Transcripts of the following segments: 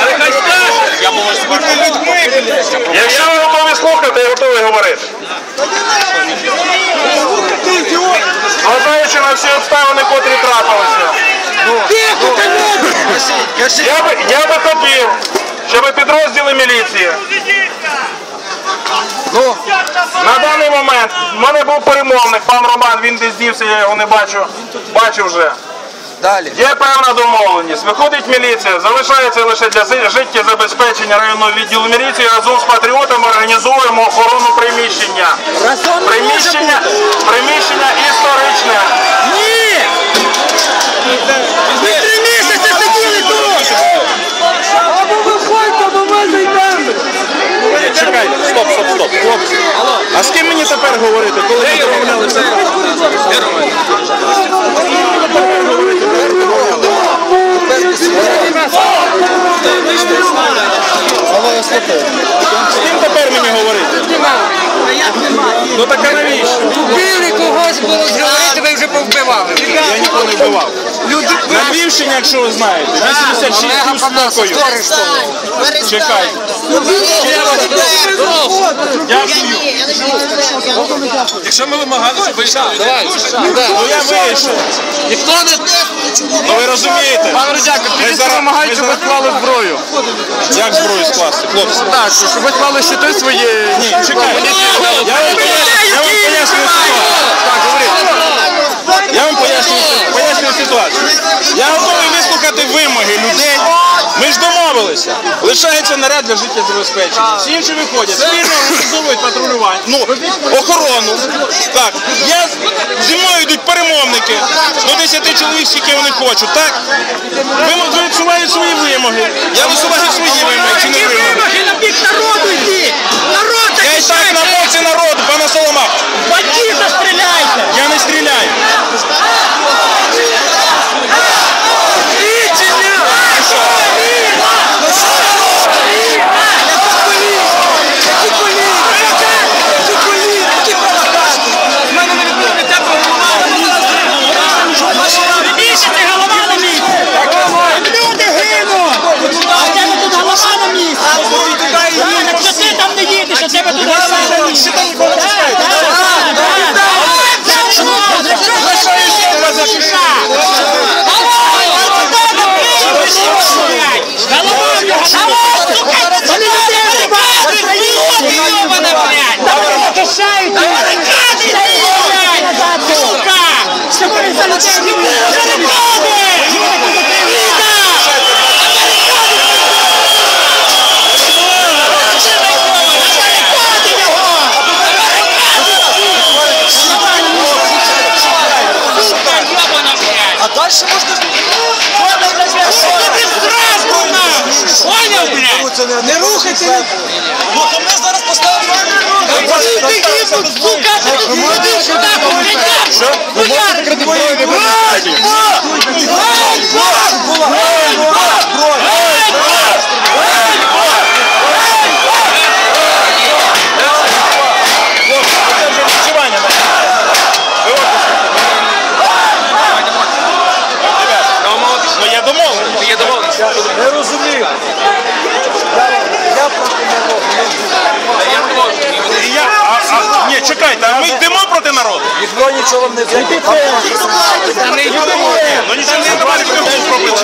Але хай скаже. Я був Якщо ви готові слухати, я готовий говорити. Зважаючи на всі обставини, котрі трапилися. Я би, я би хотів, щоб підрозділи міліції Ну, на даний момент в мене був перемовник, пан Роман, він десь дівся, я його не бачу, бачив вже. далі. Є певна домовленість. Виходить міліція, залишається лише для життєзабезпечення районного відділу міліції. Разом з патріотами організуємо охорону приміщення. Приміщення, приміщення історичне. Ні! Хлопці. А з ким мені тепер говорити, коли ми домовлялися? З ким тепер мені говорити? Ну так а навіщо? Вбили когось було зговорити, ви вже повбивали. Я нікого не вбивав. Люди На Львівщині, якщо ви знаєте, 86 днів спокою. Чекайте. Дякую. Якщо ми вимагали, щоб вийшли, Ну я вийшов. Ніхто не... Ну ви розумієте? Пан Рудяка, Ми підійдіть, зараз, ми вимагають, щоб ви зараз... клали зброю. Як зброю скласти, хлопці? Так, щоб ви клали щити свої... Ні, чекайте. Я вам поясню, я вам поясню ситуацію. Так, говори. Я вам поясню, поясню ситуацію. Я готовий вислухати вимоги людей. Ми ж домовилися. Лишається наряд для життєзабезпечення. Всі інші виходять, спільно організовують патрулювання. Ну, охорону. Так, я зі мною йдуть перемовники. До 10 чоловік, скільки вони хочуть, так? Ви висувають свої вимоги. Я висуваю свої вимоги чи не вимоги. на бік народу йди! Народ Я і так на боці народу, пане Соломах. Бандита стріляйте! Я не стріляю. Більше голова на місці! Люди гинуть! А тебе тут голова на місці! Якщо ти там не їдеш, а тебе тут голова на місці! А Понял, блядь? Не рухайте! Ну, то ми зараз поставимо... Ви можете критикувати Це вже відчування. Ви Ну я домовлений. є домовленість. Я проти народу. Я я, а, а, ні, чекайте, а ми йдемо проти народу? Ніхто нічого не зробить. Ну нічого не давали, ми все зробили.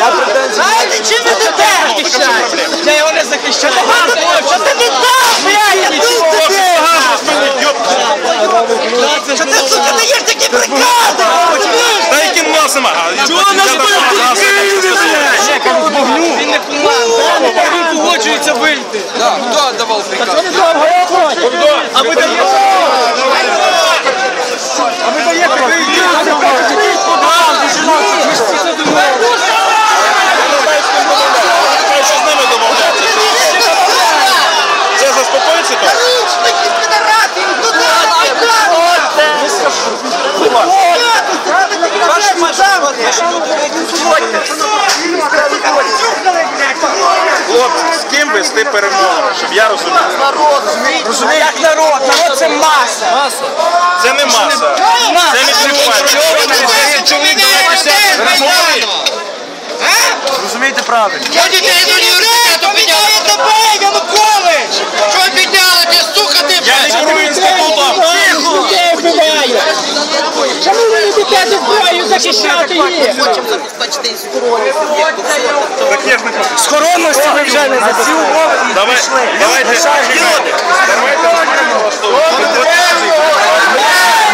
Я претензій не маю. Чим ви тут захищаєте? Я його не захищаю. Що ти тут дав, блядь? Я тут тебе! Що ти, сука, даєш такі прикази? Та які носимо? Чого нас Він погоджується вийти. Так, Хто давав приказ? А ви даєте? А ви даєте? Хай що з ними домовляться. Це заспокоїть ситуацію? Ваші машини. Хлопці, з ким вести перемовини, щоб я розумів. Як народ? Народ це маса. Це не маса. Це далеко сяде. Розумієте правильно. Я дітей з університету підняли! Що підняли ти, сука, ти, Я не керую інститутом. Вбивають. Чому ви не дитяти зброю захищати її. Хочемо забезпечити і скоронність об'єкту. Ви вже не забезпечили. Давай, давайте, давайте, давайте, давайте, давайте, давайте, давайте,